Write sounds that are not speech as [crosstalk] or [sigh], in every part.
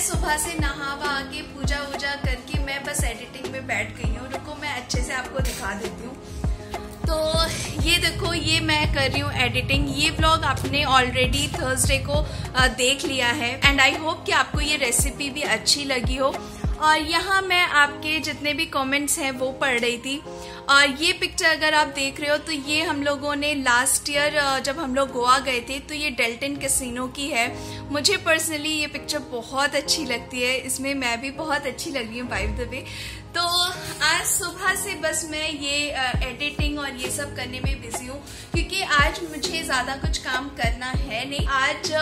सुबह से नहा वहा के पूजा वूजा करके मैं बस एडिटिंग में बैठ गई हूँ। रुको, मैं अच्छे से आपको दिखा देती हूँ। तो ये देखो, ये मैं कर रही हूँ एडिटिंग ये ब्लॉग आपने ऑलरेडी थर्सडे को देख लिया है। एंड आई होप कि आपको ये रेसिपी भी अच्छी लगी हो। और यहाँ मैं आपके जितने भी कमेंट्स हैं, वो पढ़ रही थी। और ये पिक्चर अगर आप देख रहे हो तो ये हम लोगों ने लास्ट ईयर जब हम लोग गोवा गए थे तो ये डेल्टन कैसीनो की है। मुझे पर्सनली ये पिक्चर बहुत अच्छी लगती है। इसमें मैं भी बहुत अच्छी लगी हूँ बाइव द वे तो आज सुबह से बस मैं ये एडिटिंग और ये सब करने में बिज़ी हूँ, क्योंकि आज मुझे ज़्यादा कुछ काम करना है नहीं। आज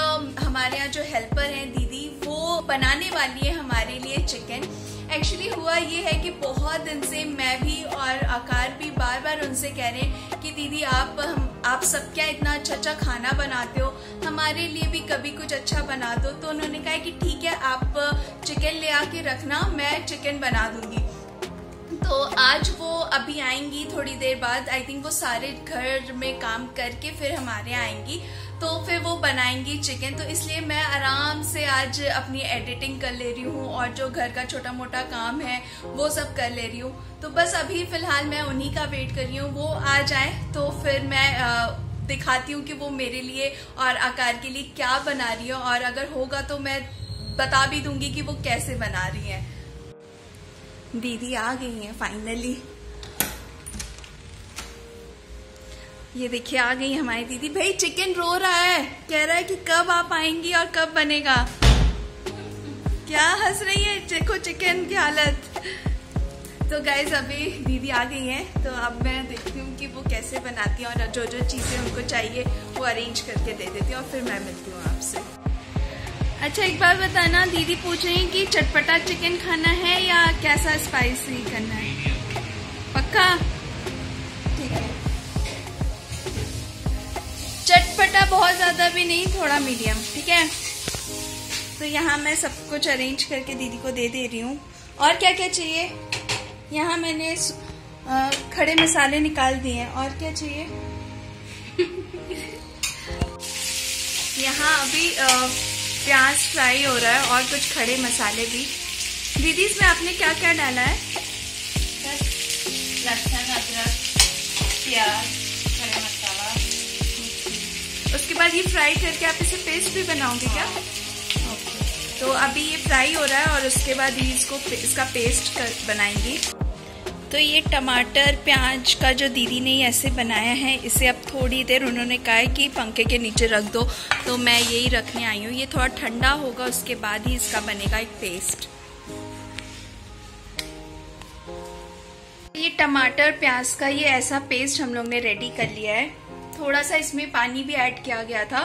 हमारे यहाँ जो हेल्पर हैं, दीदी, वो बनाने वाली है हमारे लिए चिकन एक्चुअली हुआ ये है कि बहुत दिन से मैं भी और आकार भी बार बार उनसे कह रहे हैं कि, दीदी, आप, हम, आप सब क्या इतना अच्छा अच्छा खाना बनाते हो? हमारे लिए भी कभी कुछ अच्छा बना दो। तो उन्होंने कहा कि, ठीक है, आप चिकन ले आके रखना, मैं चिकन बना दूँगी। तो आज वो अभी आएँगी थोड़ी देर बाद। आई थिंक वो सारे घर में काम करके फिर हमारे आएँगी। तो फिर वो बनाएँगी चिकन तो इसलिए मैं आराम से आज अपनी एडिटिंग कर ले रही हूँ और जो घर का छोटा मोटा काम है, वो सब कर ले रही हूँ। तो बस अभी फ़िलहाल मैं उन्हीं का वेट कर रही हूँ। वो आ जाए तो फिर मैं दिखाती हूँ कि वो मेरे लिए और आकार के लिए क्या बना रही है। और अगर होगा तो मैं बता भी दूँगी कि वो कैसे बना रही है। दीदी आ गई हैं फाइनली ये देखिए, आ गई हमारी दीदी। भाई चिकन रो रहा है। कह रहा है कि कब आप आएँगी और कब बनेगा। क्या हंस रही है? देखो चिकन की हालत। तो गाइज़ अभी दीदी आ गई है। तो अब मैं देखती हूँ कि वो कैसे बनाती है और जो जो चीज़ें उनको चाहिए, वो अरेंज करके दे देती हूँ और फिर मैं मिलती हूँ आपसे। अच्छा एक बार बताना। दीदी पूछ रही कि चटपटा चिकन खाना है या कैसा स्पाइसी करना है? पक्का? बहुत ज़्यादा भी नहीं, थोड़ा मीडियम ठीक है? तो यहाँ मैं सब कुछ अरेंज करके दीदी को दे दे रही हूँ। और क्या क्या चाहिए? यहाँ मैंने खड़े मसाले निकाल दिए हैं। और क्या चाहिए? [laughs] यहाँ अभी प्याज फ्राई हो रहा है और कुछ खड़े मसाले भी। दीदी, इसमें आपने क्या क्या डाला है? लहसुन, अदरक, प्याज। उसके बाद ये फ्राई करके आप इसे पेस्ट भी बनाओगे क्या? तो अभी ये फ्राई हो रहा है और उसके बाद ही इसको इसका पेस्ट कर बनाएँगे। तो ये टमाटर, प्याज का जो दीदी ने ऐसे बनाया है, इसे अब थोड़ी देर उन्होंने कहा है कि पंखे के नीचे रख दो। तो मैं यही रखने आई हूँ। ये थोड़ा ठंडा होगा, उसके बाद ही इसका बनेगा एक पेस्ट ये टमाटर, प्याज का ये ऐसा पेस्ट हम लोग ने रेडी कर लिया है। थोड़ा सा इसमें पानी भी ऐड किया गया था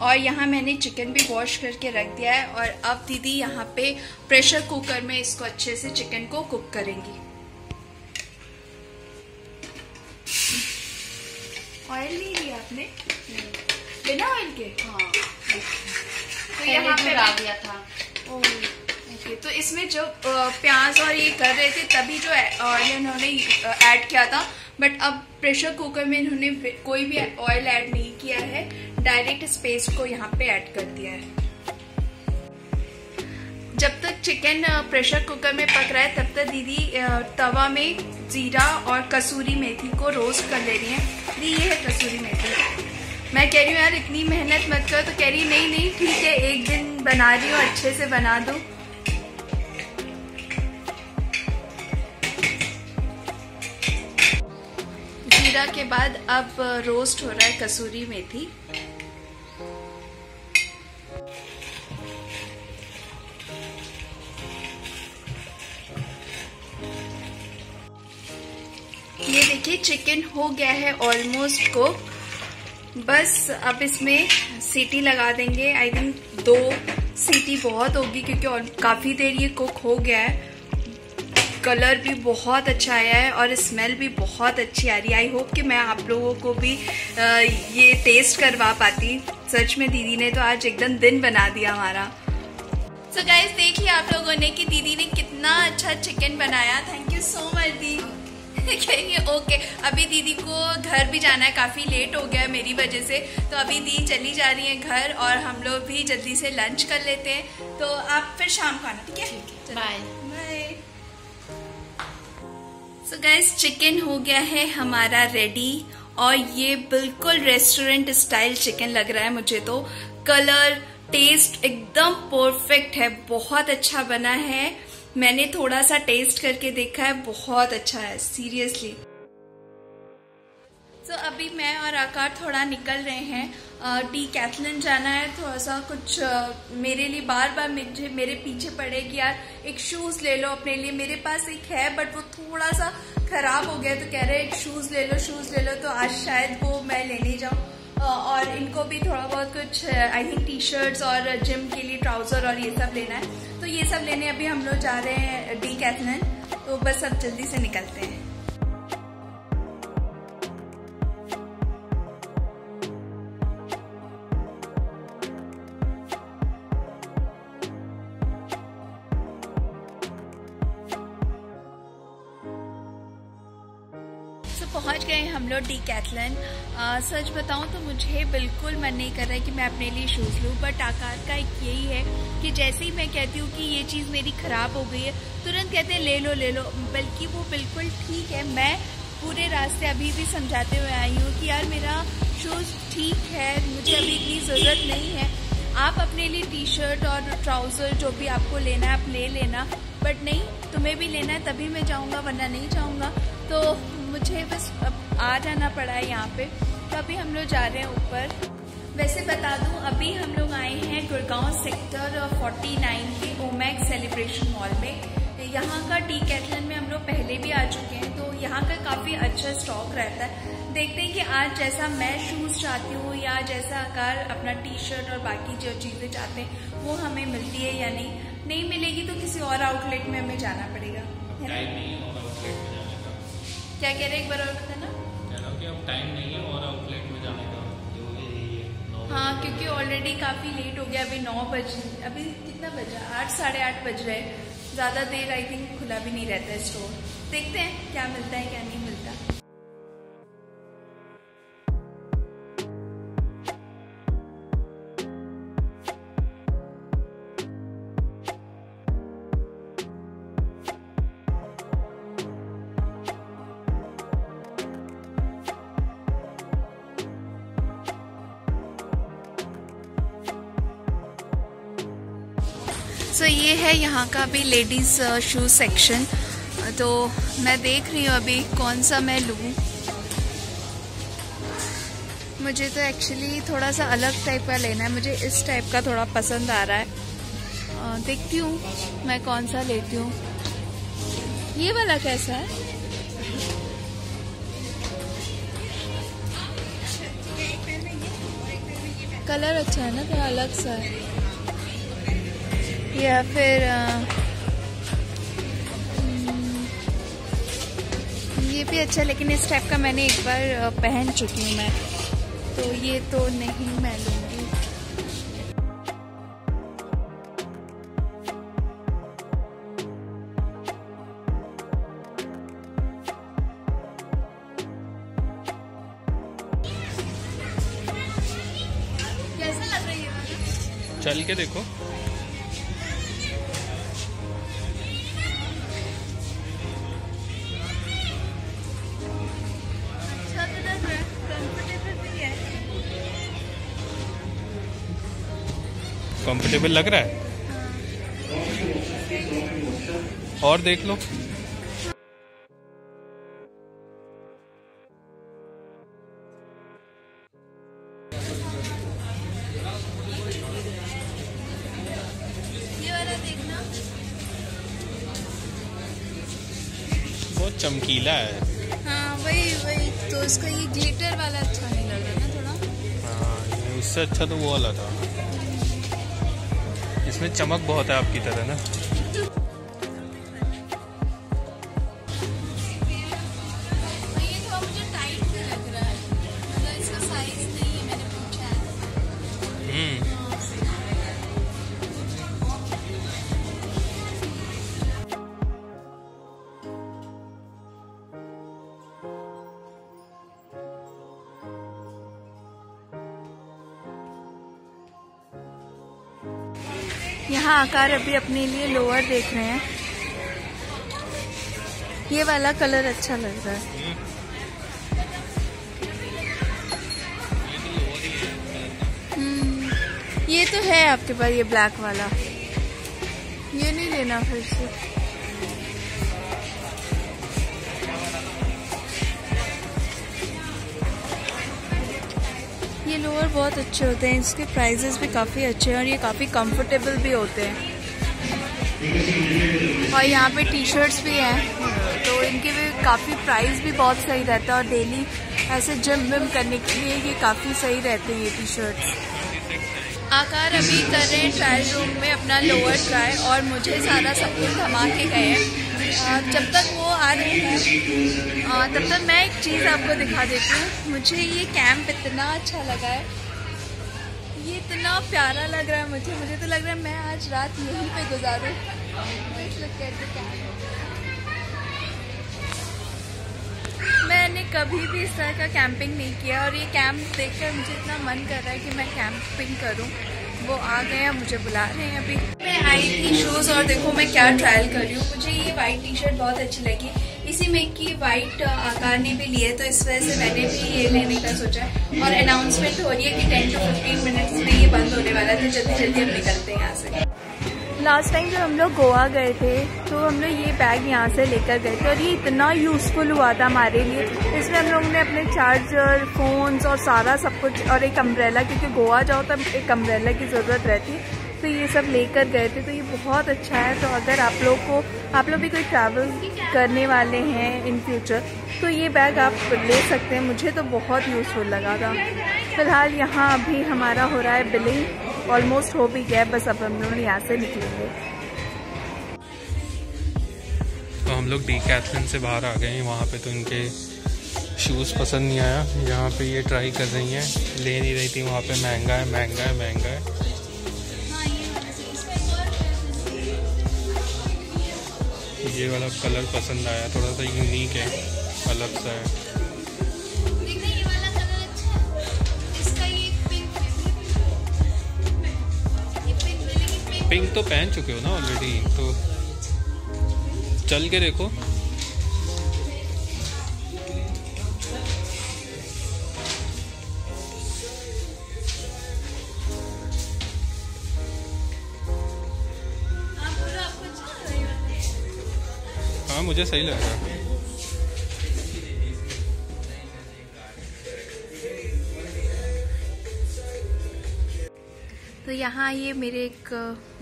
और यहाँ मैंने चिकन भी वॉश करके रख दिया है और अब दीदी यहाँ पे प्रेशर कुकर में इसको अच्छे से चिकन को कुक करेंगी। ऑयल नहीं लिया आपने? बिना ऑयल के? हाँ। तो यहाँ पे आ गया था। तो इसमें जो प्याज और ये कर रहे थे तभी जो ऑयल इन्होंने ऐड किया था। बट अब प्रेशर कुकर में इन्होंने कोई भी ऑयल ऐड नहीं किया है डायरेक्ट पेस्ट को यहाँ पे ऐड कर दिया है। जब तक चिकन प्रेशर कुकर में पक रहा है, तब तक दीदी तवा में जीरा और कसूरी मेथी को रोस्ट कर ले रही है। दी ये है कसूरी मेथी। मैं कह रही हूँ, यार, इतनी मेहनत मत करो। तो कह रही नहीं नहीं, ठीक है, एक दिन बना रही हूँ, अच्छे से बना दो। जीरा के बाद अब रोस्ट हो रहा है कसूरी मेथी। ये देखिए चिकन हो गया है ऑलमोस्ट को। बस अब इसमें सीटी लगा देंगे। आई थिंक दो सीटी बहुत होगी, क्योंकि काफ़ी देर ये कुक हो गया है। कलर भी बहुत अच्छा आया है और स्मेल भी बहुत अच्छी आ रही है। आई होप कि मैं आप लोगों को भी ये टेस्ट करवा पाती। सच में दीदी ने तो आज एकदम दिन बना दिया हमारा। सो so देखिए आप लोगों ने कि दीदी ने कितना अच्छा चिकन बनाया। थैंक यू सो मच दी कहेंगे ओके अभी दीदी को घर भी जाना है। काफ़ी लेट हो गया है मेरी वजह से। तो अभी दी चली जा रही है घर और हम लोग भी जल्दी से लंच कर लेते हैं। तो आप फिर शाम को आना ठीक है? बाय सो गैस चिकन हो गया है हमारा रेडी और ये बिल्कुल रेस्टोरेंट स्टाइल चिकन लग रहा है मुझे तो। कलर टेस्ट एकदम परफेक्ट है बहुत अच्छा बना है। मैंने थोड़ा सा टेस्ट करके देखा है बहुत अच्छा है सीरियसली तो so, अभी मैं और आकार थोड़ा निकल रहे हैं डी कैथलिन जाना है थोड़ा सा कुछ मेरे लिए बार बार मुझे, मेरे पीछे पड़े कि यार एक शूज़ ले लो अपने लिए। मेरे पास एक है बट वो थोड़ा सा खराब हो गया तो कह रहे एक शूज़ ले लो शूज़ ले लो तो आज शायद वो मैं लेने जाऊँ। और इनको भी थोड़ा बहुत कुछ आई थिंक टी शर्ट्स और जिम के लिए ट्राउज़र और ये सब लेना है। तो ये सब लेने अभी हम लोग जा रहे हैं डी कैथलिन तो बस अब जल्दी से निकलते हैं। लोग डी कैथलन सच बताऊँ तो मुझे बिल्कुल मन नहीं कर रहा है कि मैं अपने लिए शूज़ लूँ बट आकार का एक यही है कि जैसे ही मैं कहती हूँ कि ये चीज़ मेरी ख़राब हो गई है, तुरंत कहते हैं, ले लो ले लो। बल्कि वो बिल्कुल ठीक है। मैं पूरे रास्ते अभी भी समझाते हुए आई हूँ कि यार मेरा शूज़ ठीक है, मुझे अभी इतनी ज़रूरत नहीं है। आप अपने लिए टी शर्ट और ट्राउज़र जो भी आपको लेना है, आप ले लेना। बट नहीं, तुम्हें भी लेना है, तभी मैं जाऊँगा, वरना नहीं जाऊँगा। तो मुझे बस अब आ जाना पड़ा है यहाँ पे। तो अभी हम लोग जा रहे हैं ऊपर। वैसे बता दूँ, अभी हम लोग आए हैं गुड़गांव सेक्टर 49 के ओमैक्स सेलिब्रेशन मॉल में। यहाँ का टी कैटलन में हम लोग पहले भी आ चुके हैं तो यहाँ का काफ़ी अच्छा स्टॉक रहता है। देखते हैं कि आज जैसा मैं शूज़ चाहती हूँ या जैसा आकार अपना टी शर्ट और बाकी जो चीज़ें चाहते हैं, वो हमें मिलती है या नहीं। नहीं मिलेगी तो किसी और आउटलेट में हमें जाना पड़ेगा। है ना? क्या कह रहे एक बार और बताना? कह रहा हूँ कि अब टाइम नहीं है और आउटलेट में जाने का जो यही है हाँ क्योंकि ऑलरेडी काफ़ी लेट हो गया अभी नौ बज अभी कितना बजा? आठ साढ़े आठ बज रहे ज़्यादा देर आई थिंक खुला भी नहीं रहता है स्टोर देखते हैं क्या मिलता है क्या नहीं। सो so, ये है यहाँ का अभी लेडीज़ शूज़ सेक्शन तो मैं देख रही हूँ अभी कौन सा मैं लूँ। मुझे तो एक्चुअली थोड़ा सा अलग टाइप का लेना है। मुझे इस टाइप का थोड़ा पसंद आ रहा है। आ, देखती हूँ मैं कौन सा लेती हूँ। ये वाला कैसा है? कलर अच्छा है ना थोड़ा अलग सा है। या फिर ये भी अच्छा लेकिन इस टाइप का मैंने एक बार पहन चुकी हूँ मैं। तो ये तो नहीं मैं लूँगी। चल के देखो। कंफर्टेबल लग रहा है? और देख लो। देखना। बहुत चमकीला है। हाँ वही वही। तो इसका ये ग्लिटर वाला अच्छा नहीं लग रहा ना थोड़ा? हाँ उससे अच्छा तो वो वाला था। इसमें चमक बहुत है आपकी तरह ना? यहाँ आकार अभी अपने लिए लोअर देख रहे हैं। ये वाला कलर अच्छा लग रहा है। हम्म, ये तो है आपके पास ये ब्लैक वाला। ये नहीं लेना फिर से। लोअर बहुत अच्छे होते हैं। इसके प्राइजेस भी काफ़ी अच्छे हैं और ये काफ़ी कंफर्टेबल भी होते हैं। और यहाँ पे टी शर्ट्स भी हैं। तो इनके भी काफ़ी प्राइस भी बहुत सही रहता है और डेली ऐसे जिम विम करने के लिए ये काफ़ी सही रहते हैं ये टी शर्ट्स आकार अभी कर रहे हैं ट्रायल रूम में अपना लोअर ट्राई और मुझे सारा सब कुछ थमा के गए जब तक तब तक मैं एक चीज़ आपको दिखा देती हूँ। मुझे ये कैंप इतना अच्छा लगा है। ये इतना प्यारा लग रहा है मुझे। मुझे तो लग रहा है मैं आज रात यहीं पे गुजारूँ। मैंने कभी भी इस तरह का कैंपिंग नहीं किया और ये कैंप देखकर मुझे इतना मन कर रहा है कि मैं कैंपिंग करूँ। वो आ गए हैं, मुझे बुला रहे हैं अभी। मैं आई थी शूज़ और देखो मैं क्या ट्रायल कर रही हूँ। मुझे ये वाइट टी शर्ट बहुत अच्छी लगी। इसी में की वाइट आकार ने भी लिए तो इस वजह से मैंने भी ये लेने का सोचा है। और अनाउंसमेंट हो रही है कि टेन टू फिफ्टीन मिनट्स में ये बंद होने वाला था जल्दी जल्दी हम निकलते हैं यहाँ से। लास्ट टाइम जब हम लोग गोवा गए थे तो हम लोग ये बैग यहाँ से लेकर गए थे, और ये इतना यूज़फुल हुआ था हमारे लिए। इसमें हम लोगों ने अपने चार्जर फ़ोन्स और सारा सब कुछ, और एक अम्ब्रेला क्योंकि गोवा जाओ तब एक अम्ब्रेला की ज़रूरत रहती। है तो ये सब लेकर गए थे तो ये बहुत अच्छा है। तो अगर आप लोग को, आप लोग भी कोई ट्रैवल करने वाले हैं इन फ्यूचर तो ये बैग आप ले सकते हैं। मुझे तो बहुत यूज़फुल लगा था। फ़िलहाल यहाँ अभी हमारा हो रहा है बिलिंग ऑलमोस्ट हो भी गया, बस अब हम लोग यहाँ से निकलेंगे। तो हम लोग डी से बाहर आ गए हैं। वहाँ पे तो इनके शूज़ पसंद नहीं आया। यहाँ पे ये ट्राई कर रही हैं। ले नहीं रही थी, वहाँ पे महँगा है महँगा है महँगा है। ये वाला कलर पसंद आया थोड़ा सा यूनिक है अलग सा है। पिंक तो पहन चुके हो ना ऑलरेडी तो चल के देखो। मुझे सही लग रहा है। तो यहाँ ये मेरे एक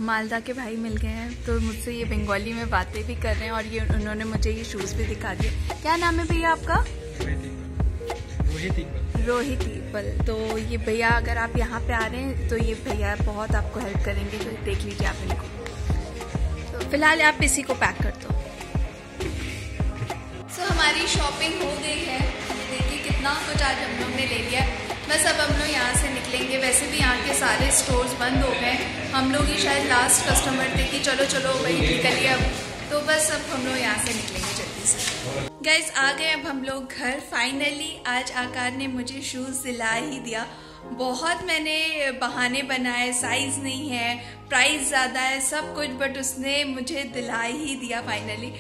मालदा के भाई मिल गए हैं तो मुझसे ये बंगाली में बातें भी कर रहे हैं और ये उन्होंने मुझे ये शूज़ भी दिखा दिए। क्या नाम है भैया आपका? रोहित इकबल तो ये भैया, अगर आप यहाँ पे आ रहे हैं तो ये भैया बहुत आपको हेल्प करेंगे तो देख लीजिए आप इनको। तो फ़िलहाल आप इसी को पैक कर दो। सो so, हमारी शॉपिंग हो गई है। देखिए कितना कुछ आज हम लोग ने ले लिया। बस अब हम लोग यहाँ से निकलेंगे। वैसे भी यहाँ के सारे स्टोर्स बंद हो गए। हम लोग ही शायद लास्ट कस्टमर थे कि चलो चलो वही निकलिए अब तो बस अब हम लोग यहाँ से निकलेंगे जल्दी से। गैस आ गए अब हम लोग घर। फाइनली आज आकार ने मुझे शूज़ दिला ही दिया। बहुत मैंने बहाने बनाए साइज़ नहीं है प्राइस ज़्यादा है, सब कुछ बट उसने मुझे दिला ही दिया फाइनली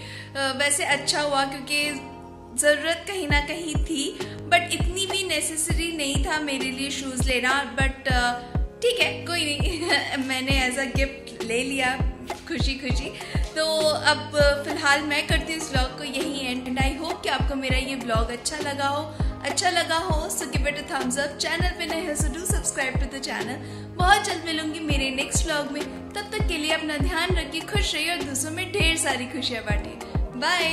वैसे अच्छा हुआ क्योंकि ज़रूरत कहीं ना कहीं थी बट इतनी भी नेसेसरी नहीं था मेरे लिए शूज़ लेना बट ठीक है, कोई नहीं। [laughs] मैंने एज अ गिफ्ट ले लिया खुशी खुशी तो अब, फ़िलहाल मैं करती हूँ इस ब्लॉग को, यही एंड आई होप कि आपको मेरा ये ब्लॉग अच्छा लगा हो। अच्छा लगा हो so give it a thumbs up channel पे नए हो so do subscribe to the channel बहुत जल्द मिलूँगी मेरे नेक्स्ट व्लॉग में. तब तक के लिए अपना ध्यान रखिए, खुश रहिए और दूसरों में ढेर सारी खुशियाँ बांटिए. बाय